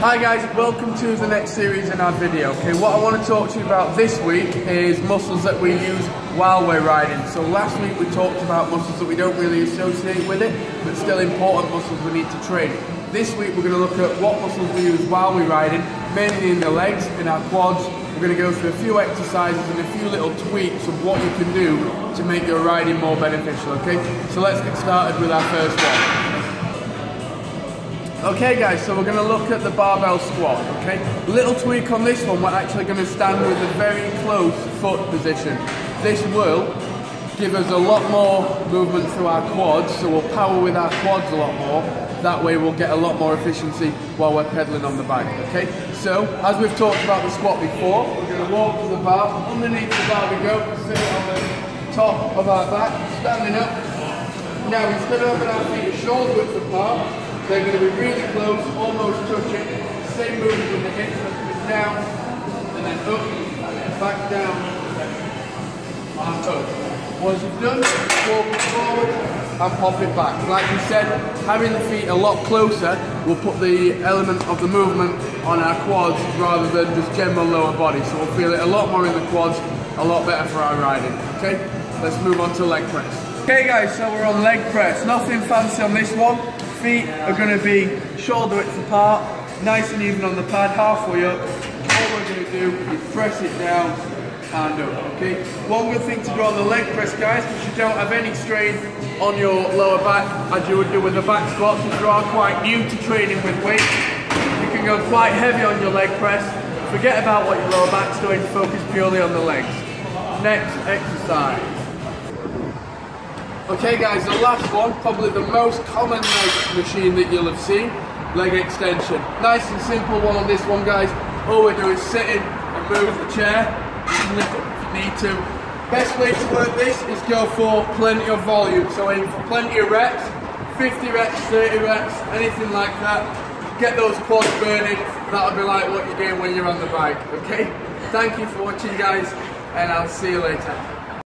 Hi guys, welcome to the next series in our video. Okay, what I want to talk to you about this week is muscles that we use while we're riding. So last week we talked about muscles that we don't really associate with it, but still important muscles we need to train. This week we're going to look at what muscles we use while we're riding, mainly in the legs, in our quads. We're going to go through a few exercises and a few little tweaks of what you can do to make your riding more beneficial, okay? So let's get started with our first one. Okay guys, so we're going to look at the barbell squat, okay? Little tweak on this one, we're actually going to stand with a very close foot position. This will give us a lot more movement through our quads, so we'll power with our quads a lot more. That way we'll get a lot more efficiency while we're pedaling on the bike, okay? So, as we've talked about the squat before, we're going to walk to the bar, underneath the bar we go, sit on the top of our back, standing up. Now instead of having our feet shoulder width apart, they're going to be really close, almost touching. Same movement with the hips, coming down, and then up, and back down, and up. Once you've done, walk it forward and pop it back. Like we said, having the feet a lot closer will put the element of the movement on our quads rather than just general lower body. So we'll feel it a lot more in the quads, a lot better for our riding. Okay, let's move on to leg press. Okay guys, so we're on leg press. Nothing fancy on this one feet are going to be shoulder width apart, nice and even on the pad, halfway up. All we're going to do is press it down and up, okay? One good thing to do on the leg press, guys, because you don't have any strain on your lower back as you would do with the back squats. If you are quite new to training with weights, you can go quite heavy on your leg press. Forget about what your lower back's doing, focus purely on the legs. Next exercise. Okay guys, the last one, probably the most common leg machine that you'll have seen, leg extension. Nice and simple one on this one guys. All we do is sit in and move the chair, lift up if you need to. Best way to work this is go for plenty of volume. So aim for plenty of reps, 50 reps, 30 reps, anything like that. Get those quads burning, that'll be like what you're doing when you're on the bike, okay? Thank you for watching guys, and I'll see you later.